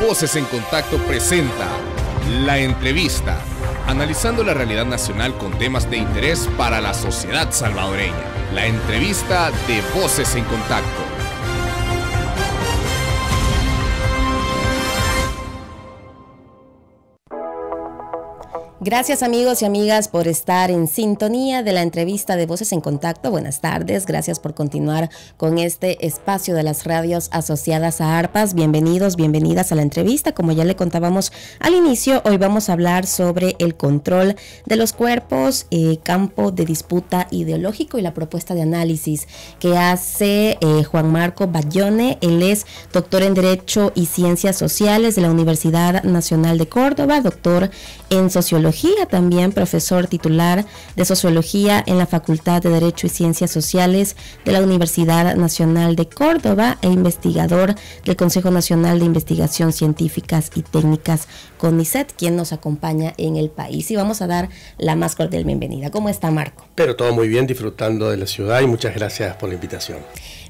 Voces en Contacto presenta La Entrevista, analizando la realidad nacional con temas de interés para la sociedad salvadoreña. La entrevista de Voces en Contacto. Gracias amigos y amigas por estar en sintonía de la entrevista de Voces en Contacto. Buenas tardes, gracias por continuar con este espacio de las radios asociadas a ARPAS. Bienvenidos, bienvenidas a la entrevista. Como ya le contábamos al inicio, hoy vamos a hablar sobre el control de los cuerpos, eh, campo de disputa ideológico y la propuesta de análisis que hace eh, Juan Marco Bayone. Él es doctor en Derecho y Ciencias Sociales de la Universidad Nacional de Córdoba, doctor en Sociología también profesor titular de Sociología en la Facultad de Derecho y Ciencias Sociales de la Universidad Nacional de Córdoba e investigador del Consejo Nacional de Investigación Científicas y Técnicas CONICET, quien nos acompaña en el país. Y vamos a dar la más cordial bienvenida. ¿Cómo está Marco? Pero todo muy bien, disfrutando de la ciudad y muchas gracias por la invitación.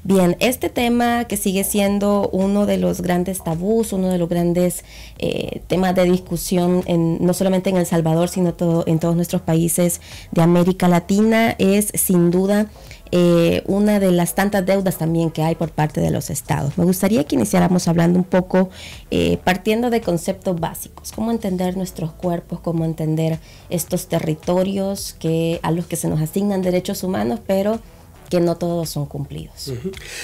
Bien, este tema que sigue siendo uno de los grandes tabús, uno de los grandes eh, temas de discusión, en, no solamente en El Salvador, sino todo, en todos nuestros países de América Latina, es sin duda eh, una de las tantas deudas también que hay por parte de los estados. Me gustaría que iniciáramos hablando un poco, eh, partiendo de conceptos básicos, cómo entender nuestros cuerpos, cómo entender estos territorios que, a los que se nos asignan derechos humanos, pero que no todos son cumplidos.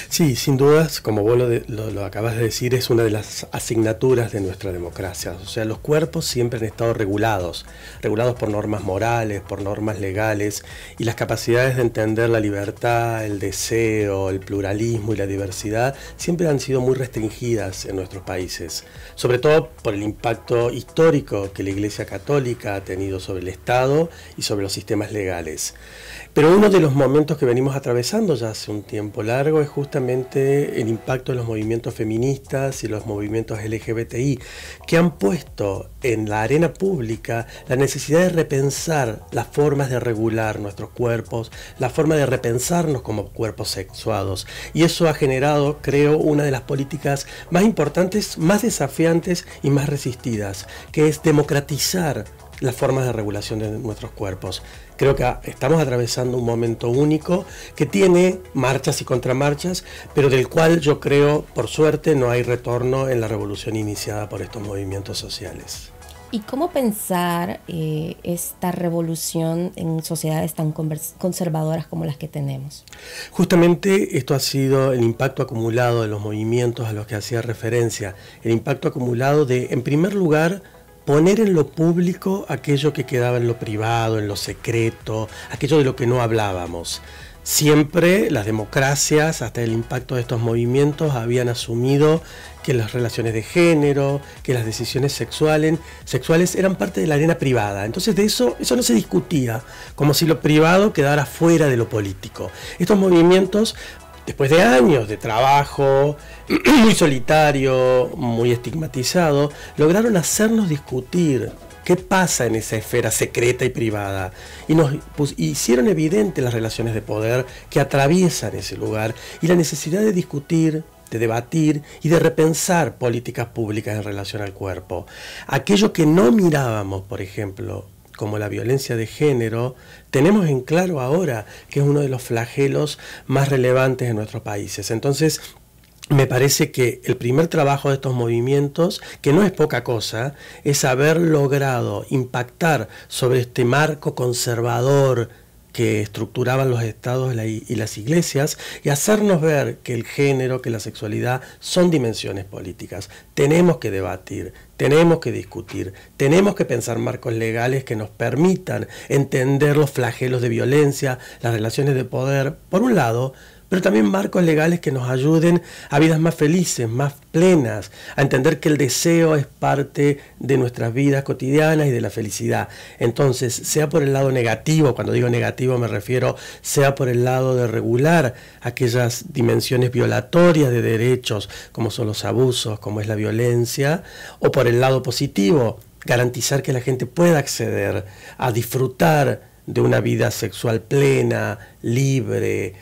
Sí, sin dudas, como vos lo, acabas de decir, es una de las asignaturas de nuestra democracia. O sea, los cuerpos siempre han estado regulados, regulados por normas morales, por normas legales, y las capacidades de entender la libertad, el deseo, el pluralismo y la diversidad siempre han sido muy restringidas en nuestros países, sobre todo por el impacto histórico que la Iglesia Católica ha tenido sobre el Estado y sobre los sistemas legales. Pero uno de los momentos que venimos atravesando ya hace un tiempo largo es justamente el impacto de los movimientos feministas y los movimientos LGBTI, que han puesto en la arena pública la necesidad de repensar las formas de regular nuestros cuerpos, la forma de repensarnos como cuerpos sexuados. Y eso ha generado, creo, una de las políticas más importantes, más desafiantes y más resistidas, que es democratizar las formas de regulación de nuestros cuerpos. Creo que estamos atravesando un momento único que tiene marchas y contramarchas, pero del cual yo creo, por suerte, no hay retorno en la revolución iniciada por estos movimientos sociales. ¿Y cómo pensar eh, esta revolución en sociedades tan conservadoras como las que tenemos? Justamente esto ha sido el impacto acumulado de los movimientos a los que hacía referencia, el impacto acumulado de, en primer lugar, poner en lo público aquello que quedaba en lo privado, en lo secreto, aquello de lo que no hablábamos. Siempre las democracias, hasta el impacto de estos movimientos, habían asumido que las relaciones de género, que las decisiones sexuales, eran parte de la arena privada. Entonces de eso, eso no se discutía, como si lo privado quedara fuera de lo político. Estos movimientos después de años de trabajo muy solitario, muy estigmatizado, lograron hacernos discutir qué pasa en esa esfera secreta y privada. Y nos hicieron evidente las relaciones de poder que atraviesan ese lugar y la necesidad de discutir, de debatir y de repensar políticas públicas en relación al cuerpo. Aquello que no mirábamos, por ejemplo, como la violencia de género, tenemos en claro ahora que es uno de los flagelos más relevantes en nuestros países. Entonces, me parece que el primer trabajo de estos movimientos, que no es poca cosa, es haber logrado impactar sobre este marco conservador que estructuraban los estados y las iglesias y hacernos ver que el género, que la sexualidad son dimensiones políticas. Tenemos que debatir, tenemos que discutir, tenemos que pensar marcos legales que nos permitan entender los flagelos de violencia, las relaciones de poder, por un lado, pero también marcos legales que nos ayuden a vidas más felices, más plenas, a entender que el deseo es parte de nuestras vidas cotidianas y de la felicidad. Entonces, sea por el lado negativo, cuando digo negativo me refiero, sea por el lado de regular aquellas dimensiones violatorias de derechos, como son los abusos, como es la violencia, o por el lado positivo, garantizar que la gente pueda acceder a disfrutar de una vida sexual plena, libre,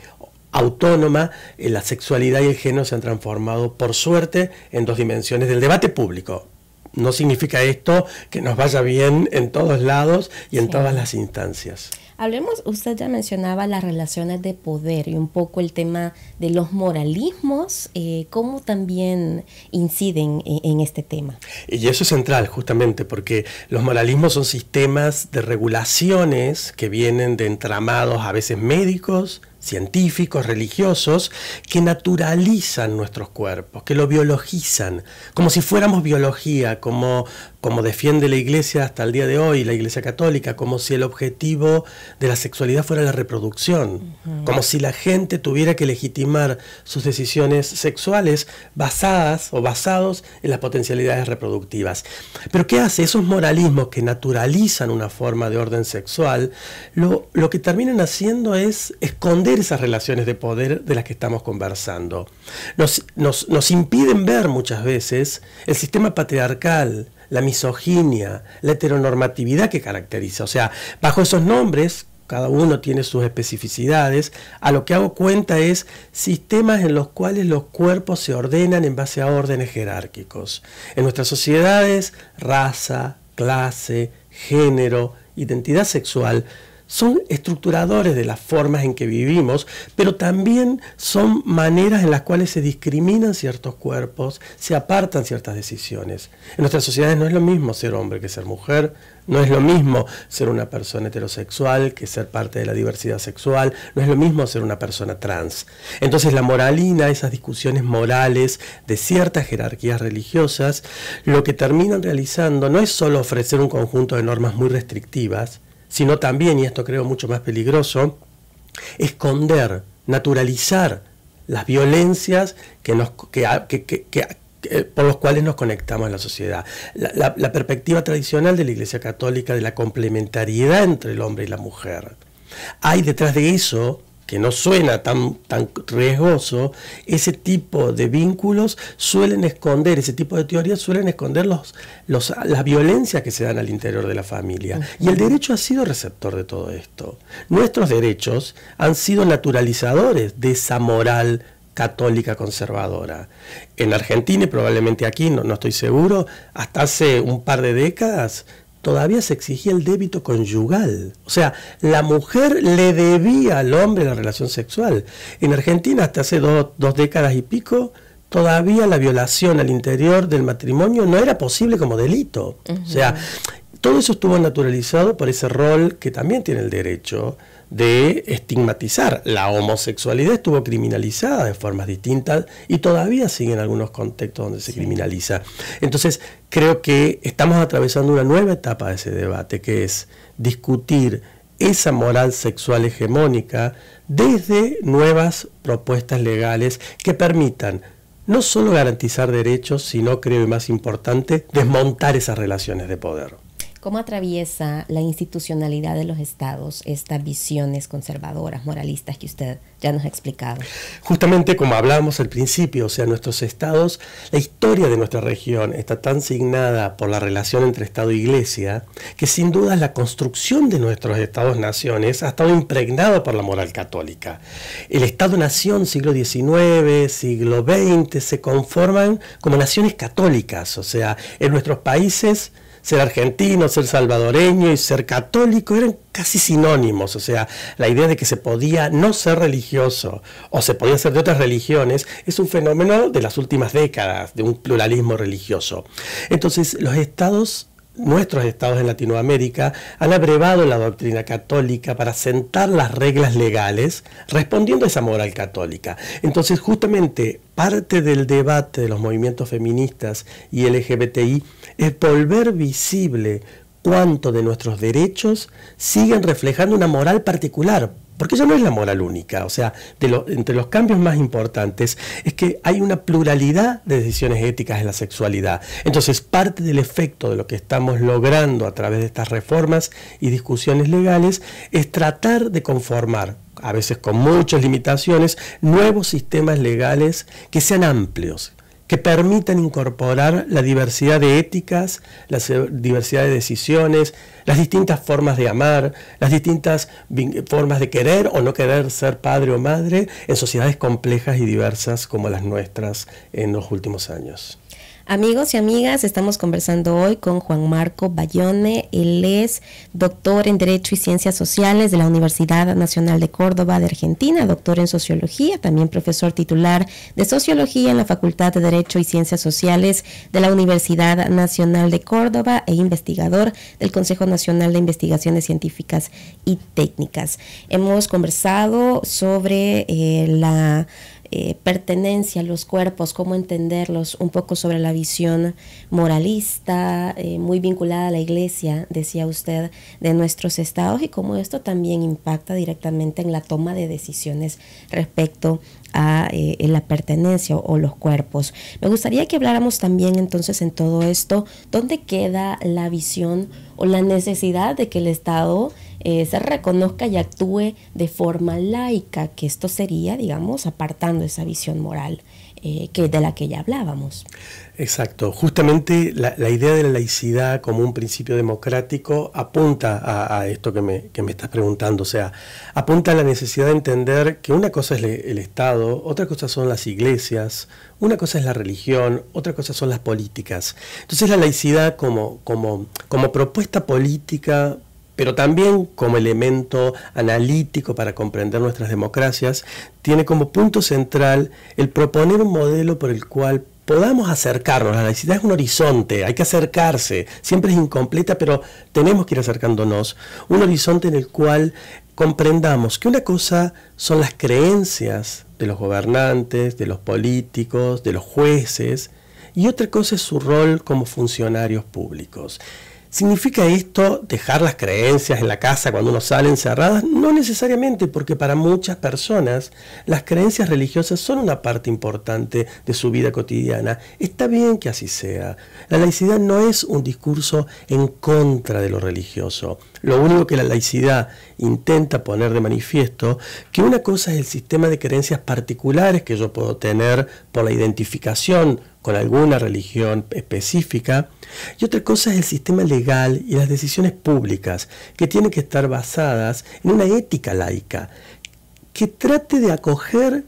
autónoma, eh, la sexualidad y el género se han transformado, por suerte, en dos dimensiones del debate público. No significa esto que nos vaya bien en todos lados y en todas las instancias. Hablemos, usted ya mencionaba las relaciones de poder y un poco el tema de los moralismos, eh, cómo también inciden en, en, este tema. Y eso es central, justamente, porque los moralismos son sistemas de regulaciones que vienen de entramados a veces médicos, científicos, religiosos, que naturalizan nuestros cuerpos, que lo biologizan, como si fuéramos biología, como, como defiende la Iglesia hasta el día de hoy, la Iglesia Católica, como si el objetivo de la sexualidad fuera la reproducción, como si la gente tuviera que legitimar sus decisiones sexuales basadas o basados en las potencialidades reproductivas. Pero ¿qué hace? Esos moralismos que naturalizan una forma de orden sexual, lo, lo que terminan haciendo es esconder esas relaciones de poder de las que estamos conversando. Nos, nos, impiden ver muchas veces el sistema patriarcal, la misoginia, la heteronormatividad que caracteriza. O sea, bajo esos nombres, cada uno tiene sus especificidades, a lo que hago cuenta es sistemas en los cuales los cuerpos se ordenan en base a órdenes jerárquicos. En nuestras sociedades, raza, clase, género, identidad sexual son estructuradores de las formas en que vivimos, pero también son maneras en las cuales se discriminan ciertos cuerpos, se apartan ciertas decisiones. En nuestras sociedades no es lo mismo ser hombre que ser mujer, no es lo mismo ser una persona heterosexual que ser parte de la diversidad sexual, no es lo mismo ser una persona trans. Entonces la moralina, esas discusiones morales de ciertas jerarquías religiosas, lo que terminan realizando no es solo ofrecer un conjunto de normas muy restrictivas, sino también, y esto creo mucho más peligroso, esconder, naturalizar las violencias que nos, por los cuales nos conectamos en la sociedad. La, perspectiva tradicional de la Iglesia Católica de la complementariedad entre el hombre y la mujer. Hay detrás de eso que no suena tan, tan riesgoso, ese tipo de vínculos suelen esconder, ese tipo de teorías suelen esconder los, los, las violencias que se dan al interior de la familia. Y el derecho ha sido receptor de todo esto. Nuestros derechos han sido naturalizadores de esa moral católica conservadora. En Argentina y probablemente aquí, no, no estoy seguro, hasta hace un par de décadas todavía se exigía el débito conyugal. O sea, la mujer le debía al hombre la relación sexual. En Argentina, hasta hace dos, décadas y pico, todavía la violación al interior del matrimonio no era posible como delito. O sea, todo eso estuvo naturalizado por ese rol que también tiene el derecho de estigmatizar. La homosexualidad estuvo criminalizada de formas distintas y todavía sigue en algunos contextos donde se criminaliza. Entonces, creo que estamos atravesando una nueva etapa de ese debate, que es discutir esa moral sexual hegemónica desde nuevas propuestas legales que permitan no solo garantizar derechos, sino, creo y más importante, desmontar esas relaciones de poder. ¿Cómo atraviesa la institucionalidad de los estados estas visiones conservadoras, moralistas que usted ya nos ha explicado? Justamente como hablábamos al principio, o sea, nuestros estados, la historia de nuestra región está tan signada por la relación entre Estado e Iglesia, que sin duda la construcción de nuestros estados-naciones ha estado impregnada por la moral católica. El Estado-nación siglo XIX, siglo XX, se conforman como naciones católicas, o sea, en nuestros países ser argentino, ser salvadoreño y ser católico eran casi sinónimos, o sea, la idea de que se podía no ser religioso o se podía ser de otras religiones es un fenómeno de las últimas décadas, de un pluralismo religioso. Entonces, los estados nuestros estados en Latinoamérica han abrevado la doctrina católica para sentar las reglas legales respondiendo a esa moral católica. Entonces, justamente parte del debate de los movimientos feministas y LGBTI es volver visible cuánto de nuestros derechos siguen reflejando una moral particular, porque ya no es la moral única, o sea, entre los cambios más importantes es que hay una pluralidad de decisiones éticas en la sexualidad. Entonces, parte del efecto de lo que estamos logrando a través de estas reformas y discusiones legales es tratar de conformar a veces con muchas limitaciones, nuevos sistemas legales que sean amplios, que permitan incorporar la diversidad de éticas, la diversidad de decisiones, las distintas formas de amar, las distintas formas de querer o no querer ser padre o madre en sociedades complejas y diversas como las nuestras en los últimos años. Amigos y amigas, estamos conversando hoy con Juan Marco Bayone. Él es doctor en Derecho y Ciencias Sociales de la Universidad Nacional de Córdoba de Argentina, doctor en Sociología, también profesor titular de Sociología en la Facultad de Derecho y Ciencias Sociales de la Universidad Nacional de Córdoba e investigador del Consejo Nacional de Investigaciones Científicas y Técnicas. Hemos conversado sobre eh, la eh, pertenencia a los cuerpos, cómo entenderlos, un poco sobre la visión moralista, eh, muy vinculada a la iglesia, decía usted, de nuestros estados y cómo esto también impacta directamente en la toma de decisiones respecto a eh, la pertenencia o, los cuerpos. Me gustaría que habláramos también entonces en todo esto, ¿dónde queda la visión o la necesidad de que el Estado eh, se reconozca y actúe de forma laica, que esto sería, digamos, apartando esa visión moral eh, que de la que ya hablábamos. Exacto, justamente la, idea de la laicidad como un principio democrático apunta a, esto que me, que me, estás preguntando, o sea, apunta a la necesidad de entender que una cosa es el Estado, otra cosa son las iglesias, una cosa es la religión, otra cosa son las políticas. Entonces la laicidad como, como, como propuesta política pero también como elemento analítico para comprender nuestras democracias, tiene como punto central el proponer un modelo por el cual podamos acercarnos. La laicidad es un horizonte, hay que acercarse, siempre es incompleta, pero tenemos que ir acercándonos. Un horizonte en el cual comprendamos que una cosa son las creencias de los gobernantes, de los políticos, de los jueces, y otra cosa es su rol como funcionarios públicos. ¿Significa esto dejar las creencias en la casa cuando uno sale encerradas? No necesariamente, porque para muchas personas las creencias religiosas son una parte importante de su vida cotidiana. Está bien que así sea. La laicidad no es un discurso en contra de lo religioso. Lo único que la laicidad intenta poner de manifiesto, que una cosa es el sistema de creencias particulares que yo puedo tener por la identificación con alguna religión específica, y otra cosa es el sistema legal y las decisiones públicas, que tienen que estar basadas en una ética laica, que trate de acoger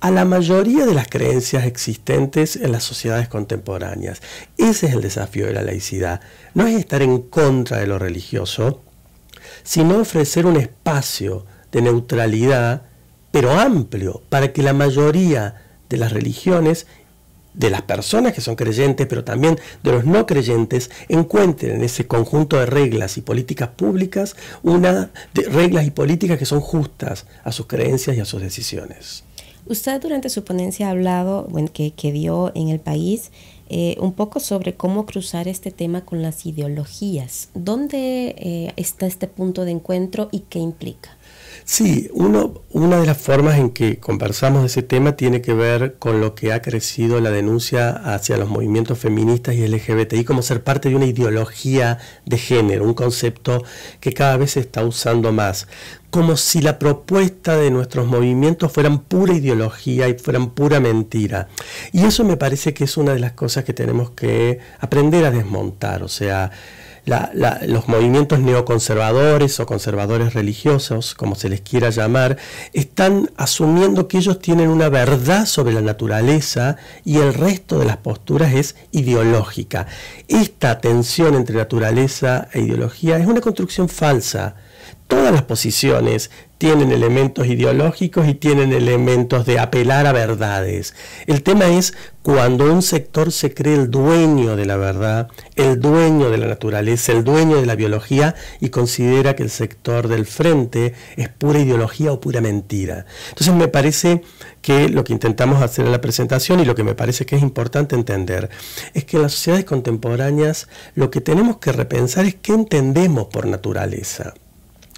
a la mayoría de las creencias existentes en las sociedades contemporáneas. Ese es el desafío de la laicidad. No es estar en contra de lo religioso, sino ofrecer un espacio de neutralidad, pero amplio, para que la mayoría de las religiones de las personas que son creyentes, pero también de los no creyentes, encuentren en ese conjunto de reglas y políticas públicas una de reglas y políticas que son justas a sus creencias y a sus decisiones. Usted durante su ponencia ha hablado, bueno, que, que dio en el país, eh, un poco sobre cómo cruzar este tema con las ideologías. ¿Dónde eh, está este punto de encuentro y qué implica? Sí, uno, una de las formas en que conversamos de ese tema tiene que ver con lo que ha crecido la denuncia hacia los movimientos feministas y LGBTI como ser parte de una ideología de género, un concepto que cada vez se está usando más, como si la propuesta de nuestros movimientos fueran pura ideología y fueran pura mentira. Y eso me parece que es una de las cosas que tenemos que aprender a desmontar, o sea, los movimientos neoconservadores o conservadores religiosos, como se les quiera llamar, están asumiendo que ellos tienen una verdad sobre la naturaleza y el resto de las posturas es ideológica. Esta tensión entre naturaleza e ideología es una construcción falsa. Todas las posiciones tienen elementos ideológicos y tienen elementos de apelar a verdades. El tema es cuando un sector se cree el dueño de la verdad, el dueño de la naturaleza, el dueño de la biología y considera que el sector del frente es pura ideología o pura mentira. Entonces me parece que lo que intentamos hacer en la presentación y lo que me parece que es importante entender es que en las sociedades contemporáneas lo que tenemos que repensar es qué entendemos por naturaleza.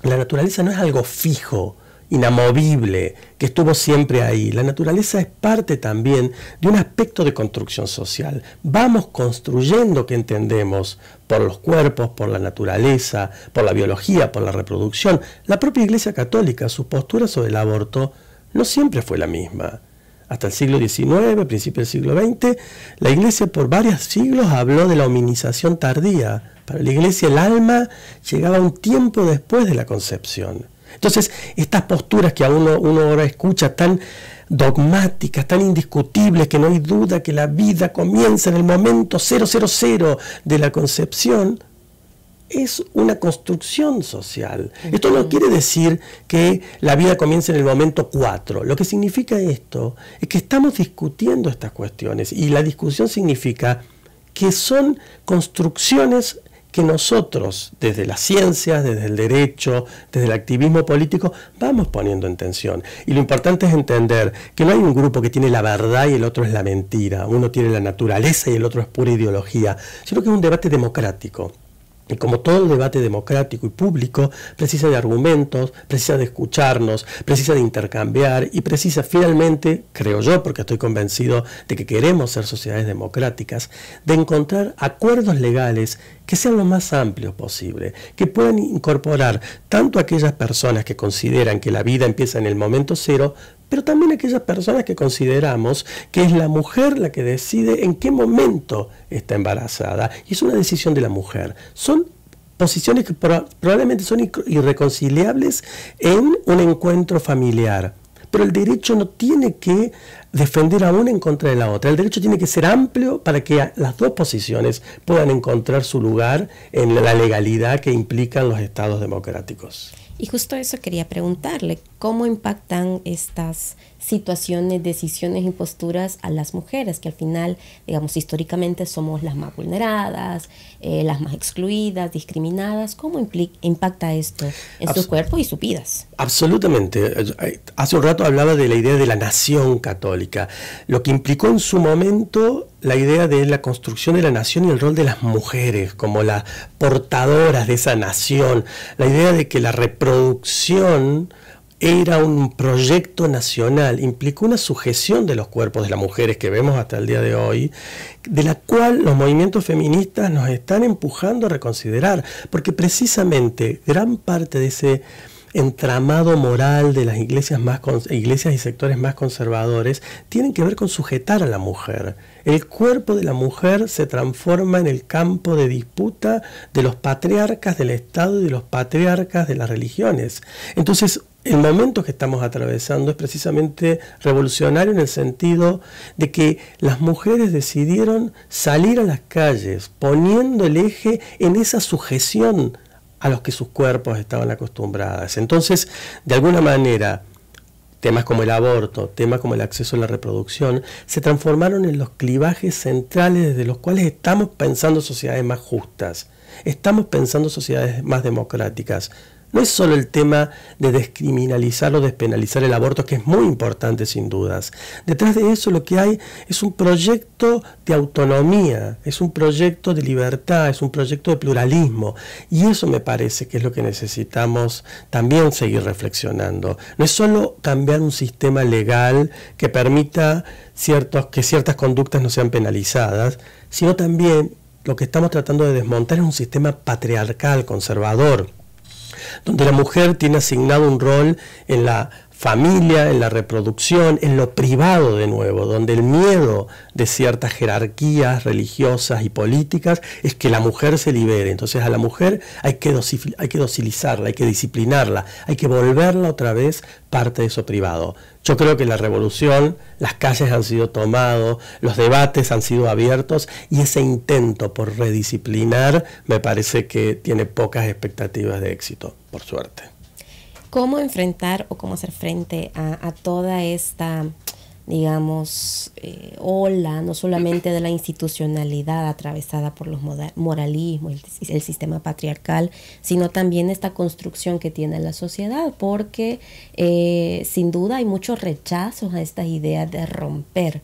La naturaleza no es algo fijo, inamovible, que estuvo siempre ahí. La naturaleza es parte también de un aspecto de construcción social. Vamos construyendo que entendemos por los cuerpos, por la naturaleza, por la biología, por la reproducción. La propia Iglesia Católica, su postura sobre el aborto no siempre fue la misma. Hasta el siglo XIX, principio del siglo XX, la iglesia por varios siglos habló de la hominización tardía. Para la iglesia el alma llegaba un tiempo después de la concepción. Entonces, estas posturas que a uno, uno ahora escucha tan dogmáticas, tan indiscutibles, que no hay duda que la vida comienza en el momento 000 de la concepción, es una construcción social. Esto no quiere decir que la vida comience en el momento 4. Lo que significa esto es que estamos discutiendo estas cuestiones y la discusión significa que son construcciones que nosotros, desde las ciencias, desde el derecho, desde el activismo político, vamos poniendo en tensión. Y lo importante es entender que no hay un grupo que tiene la verdad y el otro es la mentira, uno tiene la naturaleza y el otro es pura ideología, sino que es un debate democrático y como todo debate democrático y público, precisa de argumentos, precisa de escucharnos, precisa de intercambiar y precisa finalmente, creo yo, porque estoy convencido de que queremos ser sociedades democráticas, de encontrar acuerdos legales que sean lo más amplios posible, que puedan incorporar tanto a aquellas personas que consideran que la vida empieza en el momento cero, pero también aquellas personas que consideramos que es la mujer la que decide en qué momento está embarazada. Y es una decisión de la mujer. Son posiciones que probablemente son irreconciliables en un encuentro familiar. Pero el derecho no tiene que defender a una en contra de la otra. El derecho tiene que ser amplio para que las dos posiciones puedan encontrar su lugar en la legalidad que implican los estados democráticos. Y justo eso quería preguntarle, ¿cómo impactan estas situaciones, decisiones y posturas a las mujeres, que al final, digamos, históricamente somos las más vulneradas, eh, las más excluidas, discriminadas. ¿Cómo impacta esto en su cuerpo y sus vidas? Absolutamente. Hace un rato hablaba de la idea de la nación católica, lo que implicó en su momento la idea de la construcción de la nación y el rol de las mujeres como las portadoras de esa nación, la idea de que la reproducción era un proyecto nacional, implicó una sujeción de los cuerpos de las mujeres que vemos hasta el día de hoy, de la cual los movimientos feministas nos están empujando a reconsiderar, porque precisamente gran parte de ese entramado moral de las iglesias, más iglesias y sectores más conservadores tienen que ver con sujetar a la mujer. El cuerpo de la mujer se transforma en el campo de disputa de los patriarcas del Estado y de los patriarcas de las religiones. Entonces, el momento que estamos atravesando es precisamente revolucionario en el sentido de que las mujeres decidieron salir a las calles poniendo el eje en esa sujeción a los que sus cuerpos estaban acostumbradas. Entonces, de alguna manera, temas como el aborto, temas como el acceso a la reproducción, se transformaron en los clivajes centrales desde los cuales estamos pensando sociedades más justas, estamos pensando sociedades más democráticas, no es solo el tema de descriminalizar o despenalizar el aborto, que es muy importante sin dudas. Detrás de eso lo que hay es un proyecto de autonomía, es un proyecto de libertad, es un proyecto de pluralismo. Y eso me parece que es lo que necesitamos también seguir reflexionando. No es solo cambiar un sistema legal que permita ciertos, que ciertas conductas no sean penalizadas, sino también lo que estamos tratando de desmontar es un sistema patriarcal, conservador, donde la mujer tiene asignado un rol en la familia, en la reproducción, en lo privado de nuevo, donde el miedo de ciertas jerarquías religiosas y políticas es que la mujer se libere. Entonces a la mujer hay que, hay que docilizarla, hay que disciplinarla, hay que volverla otra vez parte de eso privado. Yo creo que la revolución, las calles han sido tomadas, los debates han sido abiertos y ese intento por redisciplinar me parece que tiene pocas expectativas de éxito, por suerte. Cómo enfrentar o cómo hacer frente a, toda esta, digamos, eh, ola, no solamente de la institucionalidad atravesada por los moralismos, el, el, sistema patriarcal, sino también esta construcción que tiene la sociedad, porque eh, sin duda hay muchos rechazos a estas ideas de romper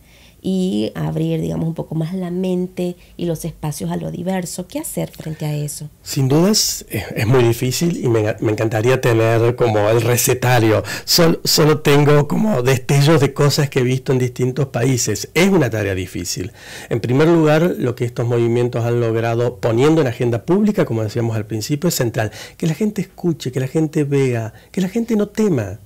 y abrir, digamos, un poco más la mente y los espacios a lo diverso. ¿Qué hacer frente a eso? Sin dudas es, muy difícil y me, encantaría tener como el recetario. solo tengo como destellos de cosas que he visto en distintos países. Es una tarea difícil. En primer lugar, lo que estos movimientos han logrado poniendo en agenda pública, como decíamos al principio, es central. Que la gente escuche, que la gente vea, que la gente no tema.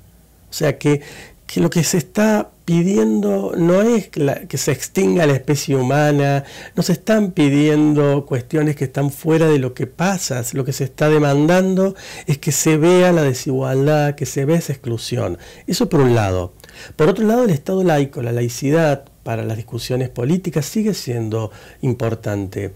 O sea, que, que lo que se está pidiendo, no es que se extinga la especie humana, no se están pidiendo cuestiones que están fuera de lo que pasa, lo que se está demandando es que se vea la desigualdad, que se vea esa exclusión. Eso por un lado. Por otro lado, el Estado laico, la laicidad para las discusiones políticas sigue siendo importante.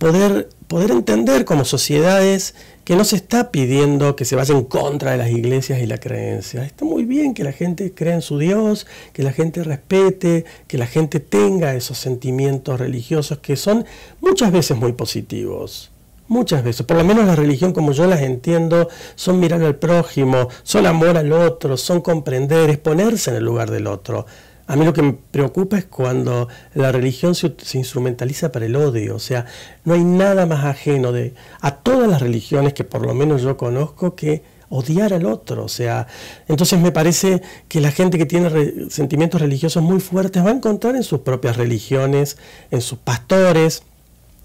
Poder, poder entender como sociedades que no se está pidiendo que se vaya en contra de las iglesias y la creencia. Está muy bien que la gente crea en su Dios, que la gente respete, que la gente tenga esos sentimientos religiosos que son muchas veces muy positivos. Muchas veces, por lo menos la religión como yo las entiendo, son mirar al prójimo, son amor al otro, son comprender, es ponerse en el lugar del otro. A mí lo que me preocupa es cuando la religión se, instrumentaliza para el odio. O sea, no hay nada más ajeno de, a todas las religiones que por lo menos yo conozco que odiar al otro. O sea, entonces me parece que la gente que tiene sentimientos religiosos muy fuertes va a encontrar en sus propias religiones, en sus pastores,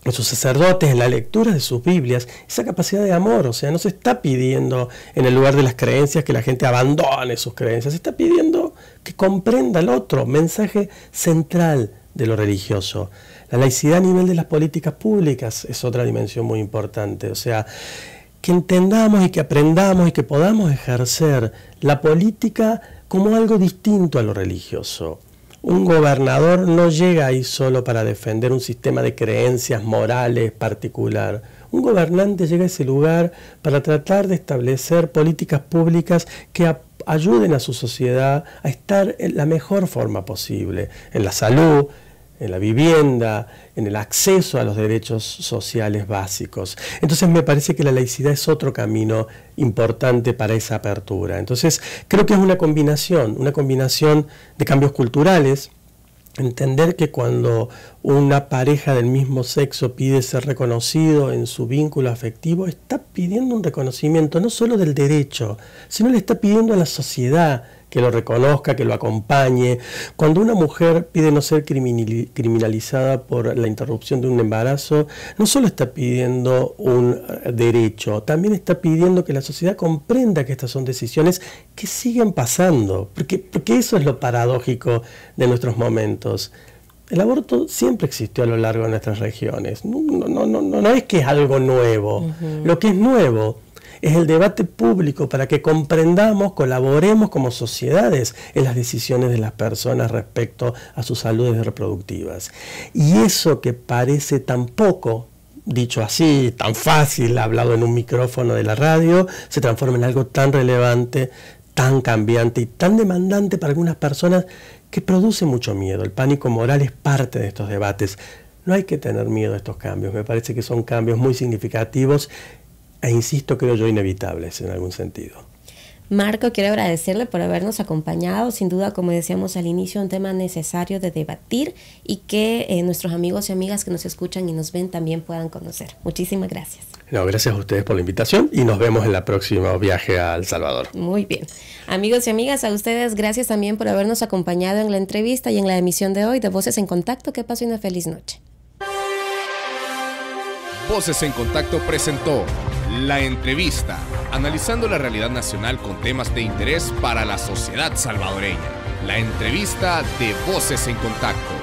en sus sacerdotes, en la lectura de sus Biblias, esa capacidad de amor. O sea, no se está pidiendo en el lugar de las creencias que la gente abandone sus creencias, se está pidiendo que comprenda al otro, mensaje central de lo religioso. La laicidad a nivel de las políticas públicas es otra dimensión muy importante. O sea, que entendamos y que aprendamos y que podamos ejercer la política como algo distinto a lo religioso. Un gobernador no llega ahí solo para defender un sistema de creencias morales particular. Un gobernante llega a ese lugar para tratar de establecer políticas públicas que ayuden a su sociedad a estar en la mejor forma posible, en la salud, en la vivienda, en el acceso a los derechos sociales básicos. Entonces me parece que la laicidad es otro camino importante para esa apertura. Entonces creo que es una combinación, una combinación de cambios culturales, entender que cuando una pareja del mismo sexo pide ser reconocido en su vínculo afectivo, está pidiendo un reconocimiento no solo del derecho, sino le está pidiendo a la sociedad que lo reconozca, que lo acompañe. Cuando una mujer pide no ser criminalizada por la interrupción de un embarazo, no solo está pidiendo un eh, derecho, también está pidiendo que la sociedad comprenda que estas son decisiones que siguen pasando, porque, porque eso es lo paradójico de nuestros momentos. El aborto siempre existió a lo largo de nuestras regiones. No, no, no, no, es que es algo nuevo. Lo que es nuevo es el debate público para que comprendamos, colaboremos como sociedades en las decisiones de las personas respecto a sus saludes reproductivas. Y eso que parece tan poco, dicho así, tan fácil, hablado en un micrófono de la radio, se transforma en algo tan relevante, tan cambiante y tan demandante para algunas personas que produce mucho miedo. El pánico moral es parte de estos debates. No hay que tener miedo a estos cambios, me parece que son cambios muy significativos e insisto, creo yo, inevitables en algún sentido. Marco, quiero agradecerle por habernos acompañado. Sin duda, como decíamos al inicio, un tema necesario de debatir y que eh, nuestros amigos y amigas que nos escuchan y nos ven también puedan conocer. Muchísimas gracias. No, gracias a ustedes por la invitación y nos vemos en la próxima viaje a El Salvador. Muy bien. Amigos y amigas, a ustedes gracias también por habernos acompañado en la entrevista y en la emisión de hoy de Voces en Contacto. Que pase una feliz noche. Voces en Contacto presentó la entrevista, analizando la realidad nacional con temas de interés para la sociedad salvadoreña. La entrevista de Voces en Contacto